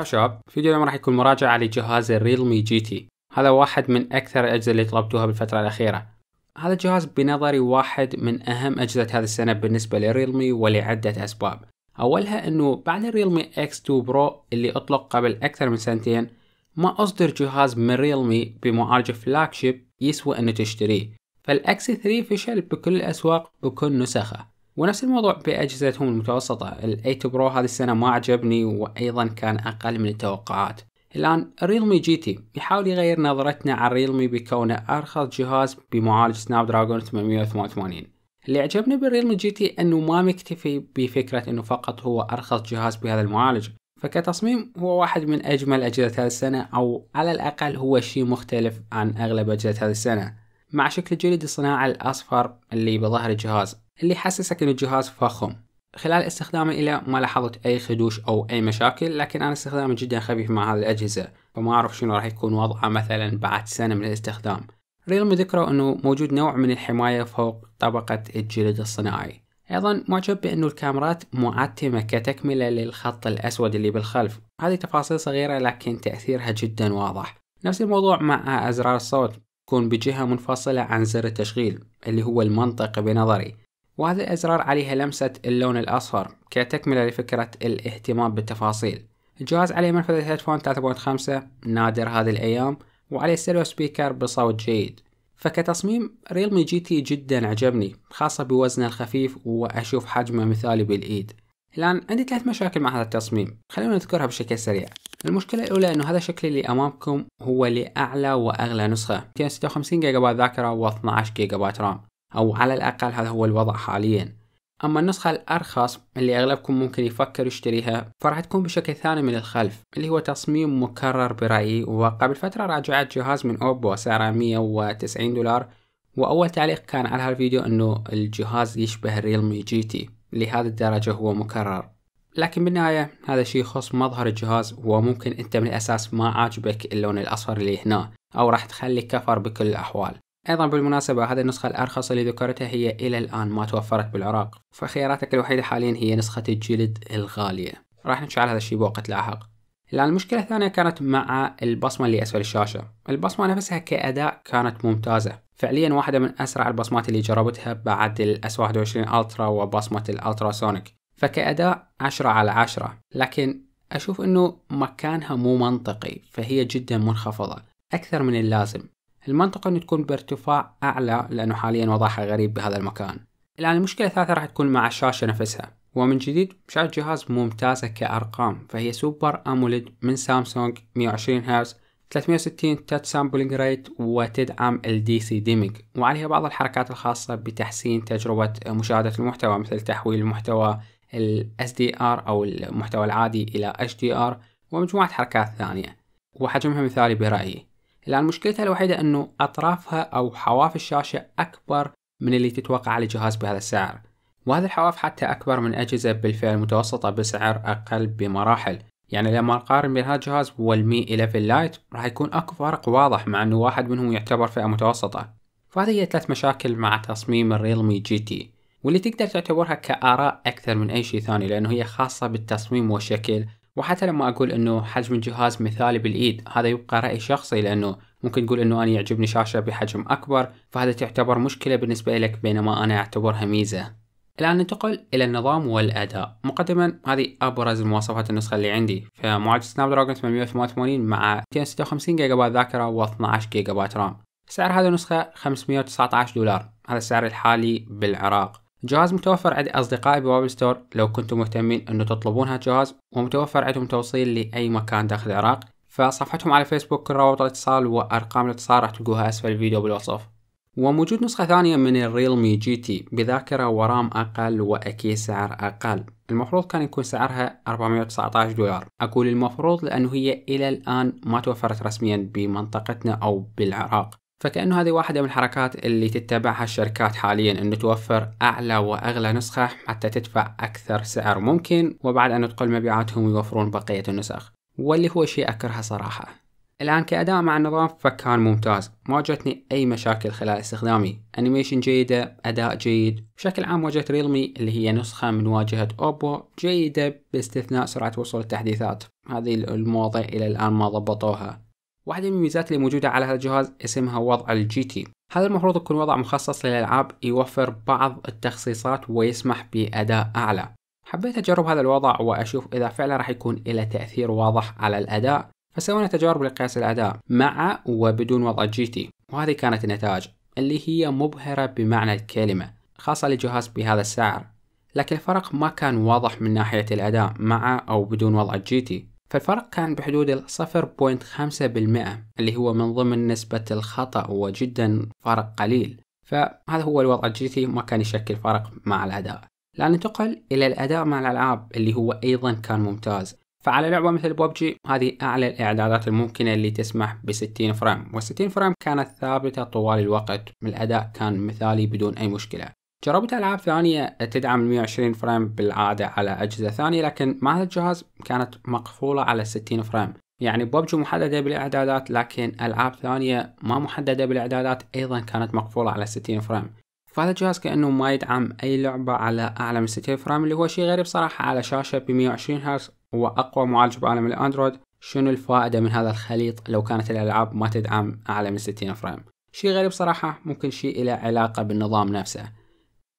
مرحبا شباب فيديو اليوم راح يكون مراجعة لجهاز ال Realme GT. هذا واحد من أكثر الأجهزة اللي طلبتوها بالفترة الأخيرة. هذا الجهاز بنظري واحد من أهم أجهزة هذه السنة بالنسبة ل Realme ولعدة أسباب. أولها أنه بعد ال Realme X2 Pro اللي أطلق قبل أكثر من سنتين ما أصدر جهاز من Realme بمعالج flagship يسوى أنه تشتريه. فال X3 فشل بكل الأسواق بكل نسخة. ونفس الموضوع بأجهزتهم المتوسطة. ال 8 Pro هذه السنة ما عجبني وأيضا كان أقل من التوقعات. الآن Realme GT يحاول يغير نظرتنا عن Realme بكونه أرخص جهاز بمعالج Snapdragon 888 اللي عجبني بال Realme GT أنه ما مكتفي بفكرة أنه فقط هو أرخص جهاز بهذا المعالج فكتصميم هو واحد من أجمل أجهزة هذه السنة أو على الأقل هو شيء مختلف عن أغلب أجهزة هذه السنة. مع شكل الجلد الصناعي الأصفر اللي بظهر الجهاز اللي يحسسك ان الجهاز فخم. خلال استخدامي إله ما لاحظت أي خدوش أو أي مشاكل لكن أنا استخدامي جدا خفيف مع هذه الأجهزة فما أعرف شنو راح يكون وضعها مثلا بعد سنة من الاستخدام. ريلمي ذكروا أنه موجود نوع من الحماية فوق طبقة الجلد الصناعي. أيضا معجب بأنه الكاميرات معتمة كتكملة للخط الأسود اللي بالخلف. هذه تفاصيل صغيرة لكن تأثيرها جدا واضح. نفس الموضوع مع أزرار الصوت. تكون بجهة منفصلة عن زر التشغيل اللي هو المنطق بنظري. وهذه الأزرار عليها لمسة اللون الأصفر كتكملة لفكرة الاهتمام بالتفاصيل. الجهاز عليه منفذ headphone 3.5 نادر هذه الأيام وعليه stereo speaker بصوت جيد. فكتصميم Realme GT جدا عجبني خاصة بوزنه الخفيف وأشوف حجمه مثالي بالإيد. الآن عندي ثلاث مشاكل مع هذا التصميم. خلينا نذكرها بشكل سريع. المشكلة الأولى أنه هذا الشكل اللي أمامكم هو لأعلى وأغلى نسخة. 256 جيجا بايت ذاكرة و12 جيجا بايت RAM. أو على الأقل هذا هو الوضع حاليا. أما النسخة الأرخص اللي أغلبكم ممكن يفكر يشتريها فراح تكون بشكل ثاني من الخلف اللي هو تصميم مكرر برأيي وقبل فترة راجعت جهاز من Oppo سعره 190 دولار وأول تعليق كان على هالفيديو أنه الجهاز يشبه ال Realme GT لهذه الدرجة هو مكرر. لكن بالنهاية هذا شيء يخص مظهر الجهاز وممكن أنت من الأساس ما عاجبك اللون الأصفر اللي هنا أو راح تخلي cover بكل الأحوال. أيضا بالمناسبة هذه النسخة الأرخص اللي ذكرتها هي إلى الآن ما توفرت بالعراق. فخياراتك الوحيدة حاليا هي نسخة الجلد الغالية. راح نشعل هذا الشيء بوقت لاحق. الآن المشكلة الثانية كانت مع البصمة اللي أسفل الشاشة. البصمة نفسها كأداء كانت ممتازة. فعليا واحدة من أسرع البصمات اللي جربتها بعد ال S21 Ultra وبصمة ال ultrasonic فكأداء عشرة على عشرة. لكن أشوف أنه مكانها مو منطقي فهي جدا منخفضة. أكثر من اللازم. المنطق أنه تكون بارتفاع أعلى لأنه حاليا وضعها غريب بهذا المكان. الآن المشكلة الثالثة راح تكون مع الشاشة نفسها. ومن جديد شاشة جهاز ممتازة كأرقام فهي Super AMOLED من سامسونج 120 هرتز 360 touch sampling rate وتدعم ال DC dimming وعليها بعض الحركات الخاصة بتحسين تجربة مشاهدة المحتوى مثل تحويل المحتوى ال SDR أو المحتوى العادي إلى HDR ومجموعة حركات ثانية. وحجمها مثالي برأيي. الآن مشكلتها الوحيدة أنه أطرافها أو حواف الشاشة أكبر من اللي تتوقع على جهاز بهذا السعر. وهذه الحواف حتى أكبر من أجهزة بالفئة المتوسطة بسعر أقل بمراحل. يعني لما نقارن بين هذا الجهاز وال Mi 11 Lite راح يكون أكو فرق واضح مع إنه واحد منهم يعتبر فئة متوسطة. فهذه هي ثلاث مشاكل مع تصميم ال Realme GT واللي تقدر تعتبرها كآراء أكثر من أي شيء ثاني لأنه هي خاصة بالتصميم والشكل وحتى لما أقول أنه حجم الجهاز مثالي بالإيد هذا يبقى رأي شخصي لأنه ممكن تقول أنه أنا يعجبني شاشة بحجم أكبر فهذا تعتبر مشكلة بالنسبة لك بينما أنا أعتبرها ميزة. الآن ننتقل إلى النظام والأداء. مقدما هذه أبرز المواصفات النسخة اللي عندي. فمعالج Snapdragon 888 مع 256 جيجا بايت ذاكرة و12 12 جيجا بايت رام. سعر هذه النسخة 519 دولار. هذا السعر الحالي بالعراق. الجهاز متوفر عند أصدقائي بوابل ستور. لو كنتم مهتمين أنه تطلبون هالجهاز ومتوفر عندهم توصيل لأي مكان داخل العراق فصفحتهم على فيسبوك كل روابط الاتصال وأرقام الاتصال راح تلقوها أسفل الفيديو بالوصف. وموجود نسخة ثانية من ال Realme GT بذاكرة ورام أقل وأكيد سعر أقل. المفروض كان يكون سعرها 419 دولار. أقول المفروض لأنه هي إلى الآن ما توفرت رسميا بمنطقتنا أو بالعراق. فكأنه هذه واحدة من الحركات اللي تتبعها الشركات حاليا إنه توفر أعلى وأغلى نسخة حتى تدفع أكثر سعر ممكن وبعد أن تدخل مبيعاتهم يوفرون بقية النسخ. واللي هو شيء أكرهه صراحة. الآن كأداء مع النظام فكان ممتاز. ما واجهتني أي مشاكل خلال استخدامي. animation جيدة أداء جيد. بشكل عام واجهة Realme اللي هي نسخة من واجهة Oppo جيدة باستثناء سرعة وصول التحديثات. هذه المواضيع إلى الآن ما ضبطوها. واحدة من الميزات اللي موجودة على هذا الجهاز اسمها وضع ال GT هذا المفروض يكون وضع مخصص للألعاب يوفر بعض التخصيصات ويسمح بأداء أعلى. حبيت أجرب هذا الوضع وأشوف إذا فعلا راح يكون له تأثير واضح على الأداء فسوينا تجارب لقياس الأداء مع وبدون وضع GT وهذه كانت النتائج اللي هي مبهرة بمعنى الكلمة خاصة لجهاز بهذا السعر. لكن الفرق ما كان واضح من ناحية الأداء مع أو بدون وضع ال GT فالفرق كان بحدود ال 0.5% اللي هو من ضمن نسبة الخطأ وجدا فرق قليل. فهذا هو الوضع ال GT ما كان يشكل فرق مع الأداء. لأن ننتقل إلى الأداء مع الألعاب اللي هو أيضا كان ممتاز. فعلى لعبة مثل بوبجي هذه أعلى الإعدادات الممكنة اللي تسمح ب 60 frame وال 60 frame كانت ثابتة طوال الوقت الأداء كان مثالي بدون أي مشكلة. جربت ألعاب ثانية تدعم 120 frame بالعادة على أجهزة ثانية لكن مع هذا الجهاز كانت مقفولة على 60 frame. يعني بوبجي محددة بالإعدادات لكن ألعاب ثانية ما محددة بالإعدادات أيضا كانت مقفولة على 60 frame. فهذا الجهاز كأنه ما يدعم أي لعبة على أعلى من 60 frame اللي هو شيء غريب صراحة. على شاشة ب 120 هرتز وأقوى معالج بعالم ال Android. شنو الفائدة من هذا الخليط لو كانت الألعاب ما تدعم أعلى من 60 frame؟ شيء غريب صراحة ممكن شيء له علاقة بالنظام نفسه.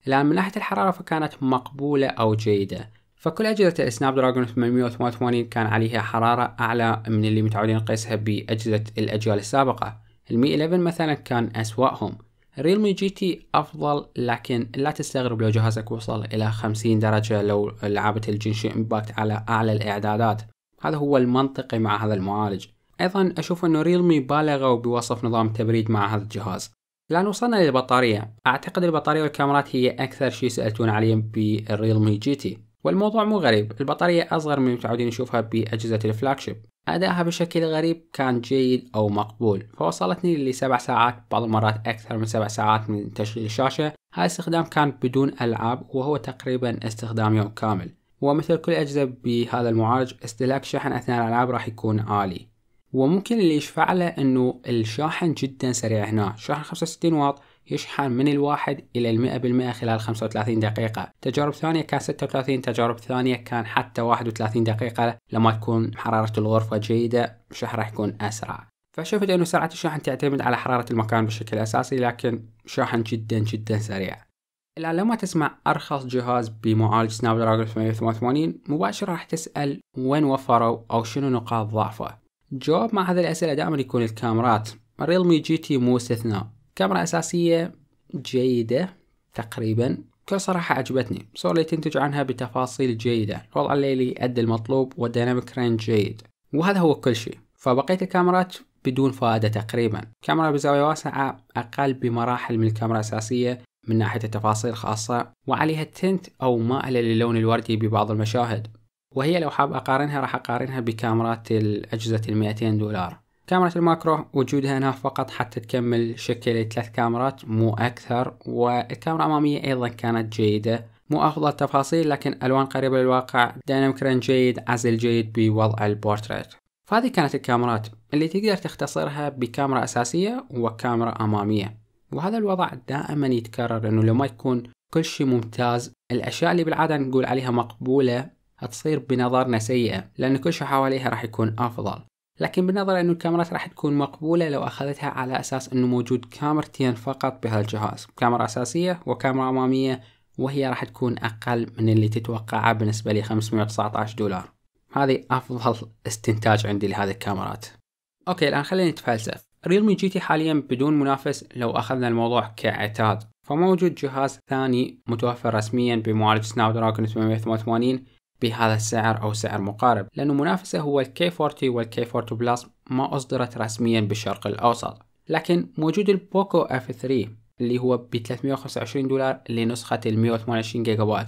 الآن من ناحية الحرارة فكانت مقبولة أو جيدة. فكل أجهزة ال Snapdragon 888 كان عليها حرارة أعلى من اللي متعودين نقيسها بأجهزة الأجيال السابقة. ال Mi 11 مثلا كان أسوأهم. Realme GT أفضل لكن لا تستغرب لو جهازك وصل إلى 50 درجة لو لعبت ال Genshin Impact على أعلى الإعدادات. هذا هو المنطقي مع هذا المعالج. أيضا أشوف أنه Realme بالغوا بوصف نظام تبريد مع هذا الجهاز. الآن وصلنا للبطارية أعتقد البطارية والكاميرات هي أكثر شيء سألتون عليه بال Realme GT. والموضوع مو غريب. البطارية أصغر من متعودين نشوفها بأجهزة ال flagship أدائها بشكل غريب كان جيد أو مقبول. فوصلتني لسبع ساعات بعض المرات أكثر من سبع ساعات من تشغيل الشاشة. هذا الاستخدام كان بدون ألعاب وهو تقريبا استخدام يوم كامل. ومثل كل الأجهزة بهذا المعالج استهلاك شحن أثناء الألعاب راح يكون عالي. وممكن اللي يشفع له إنه الشاحن جدا سريع هنا. شاحن 65 واط يشحن من الواحد إلى المئة بالمئة خلال 35 دقيقة. تجارب ثانية كان 36 تجارب ثانية كان حتى 31 دقيقة. لما تكون حرارة الغرفة جيدة الشحن راح يكون أسرع. فشفت أنه سرعة الشحن تعتمد على حرارة المكان بشكل أساسي لكن شاحن جدا جدا سريع. الآن لما تسمع أرخص جهاز بمعالج Snapdragon 888 مباشرة راح تسأل وين وفروا أو شنو نقاط ضعفه. جواب مع هذه الأسئلة دائما يكون الكاميرات. ال Realme GT مو استثناء. كاميرا أساسية جيدة تقريبا. بكل صراحة عجبتني. صور اللي تنتج عنها بتفاصيل جيدة. الوضع الليلي أدى المطلوب وال dynamic range جيد. وهذا هو كل شيء. فبقية الكاميرات بدون فائدة تقريبا. كاميرا بزاوية واسعة أقل بمراحل من الكاميرا الأساسية من ناحية التفاصيل خاصة وعليها tint أو مائلة للون الوردي ببعض المشاهد. وهي لو حاب أقارنها راح أقارنها بكاميرات الأجهزة المئتين دولار. كاميرا ال macro وجودها هنا فقط حتى تكمل شكل ثلاث كاميرات مو أكثر والكاميرا الأمامية أيضا كانت جيدة. مو أفضل تفاصيل لكن ألوان قريبة للواقع. dynamic range جيد عزل جيد بوضع البورتريت. فهذه كانت الكاميرات اللي تقدر تختصرها بكاميرا أساسية وكاميرا أمامية. وهذا الوضع دائما يتكرر انه لو ما يكون كل شيء ممتاز الأشياء اللي بالعادة نقول عليها مقبولة هتصير بنظرنا سيئة لأن كل شيء حواليها راح يكون أفضل. لكن بالنظر أنه الكاميرات راح تكون مقبولة لو أخذتها على أساس أنه موجود كاميرتين فقط بهذا الجهاز كاميرا أساسية وكاميرا أمامية وهي راح تكون أقل من اللي تتوقعها بالنسبة لي 519 دولار. هذه أفضل استنتاج عندي لهذه الكاميرات. okay الآن خلينا نتفلسف. Realme GT حاليا بدون منافس لو أخذنا الموضوع كعتاد فموجود جهاز ثاني متوفر رسميا بمعالج Snapdragon 888 بهذا السعر أو سعر مقارب لأنه منافسة هو ال K40 وال K40 Plus ما أصدرت رسميا بالشرق الأوسط. لكن موجود ال Poco F3 اللي هو ب 325 دولار لنسخة ال 128 جيجا بايت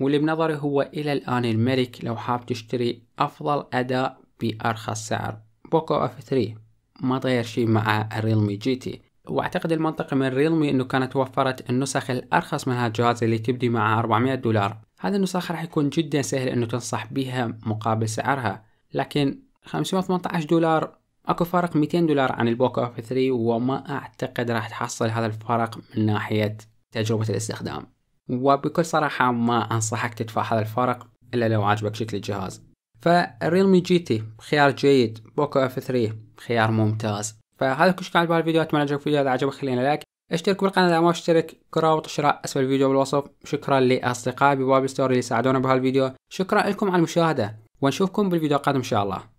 واللي بنظري هو إلى الآن الملك لو حاب تشتري أفضل أداء بأرخص سعر. Poco F3 ما تغير شيء مع ال Realme GT وأعتقد المنطقي من Realme إنه كانت وفرت النسخ الأرخص من هذا الجهاز اللي تبدي مع 400 دولار. هذه النسخة راح يكون جدا سهل إنه تنصح بها مقابل سعرها. لكن 518 دولار أكو فرق 200 دولار عن ال Poco F3 وما أعتقد راح تحصل هذا الفرق من ناحية تجربة الاستخدام. وبكل صراحة ما أنصحك تدفع هذا الفرق إلا لو عاجبك شكل الجهاز. فالريلمي GT خيار جيد. بوكو F 3 خيار ممتاز. فهذا كل شيء كان بهالفيديو أتمنى عجبك الفيديو. إذا عجبك خلينا like اشترك بالقناة إذا ما اشترك. رابط الشراء أسفل الفيديو بالوصف. شكرا لأصدقائي بباب ستوري اللي ساعدونا بهالفيديو. شكرا لكم على المشاهدة. ونشوفكم بالفيديو القادم إن شاء الله.